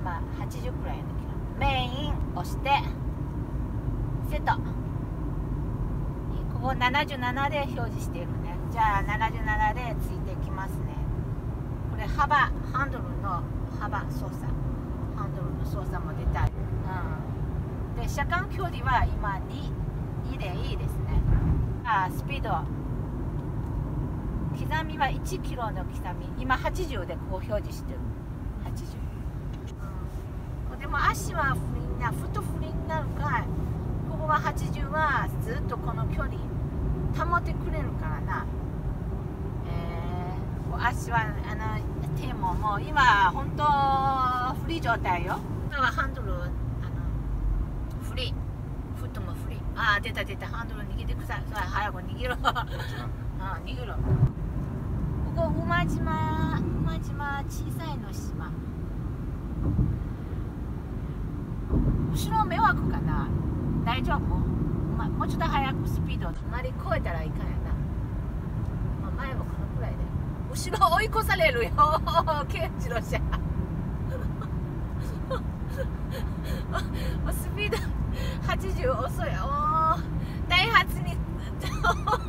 今80くらいやねんけどメイン押してセット。ここ77で表示しているね。じゃあ77でついていきますね。これ幅ハンドルの幅操作。ハンドルの操作も出たり、うん、で車間距離は今 2, 2でいいですね。あスピード。刻みは1キロの刻み。今80でこう表示してる、も足はフリーなフットフリーになるからここは80はずっとこの距離保ってくれるからな。えー、足はあの手ももう今本当フリー状態よ。今はハンドルあのフリー。フットもフリー。ああ出た出た。ハンドル握ってください早く握ろう。あ握ろう。ここ馬島馬島小さいの島後ろ迷惑かな。大丈夫、ま、もうちょっと早くスピードあまり超えたらいかんやな、まあ、前もこのくらいで。後ろ追い越されるよ。軽自動車。スピード80遅いおダイハツに